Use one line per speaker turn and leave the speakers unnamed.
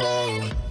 Oh.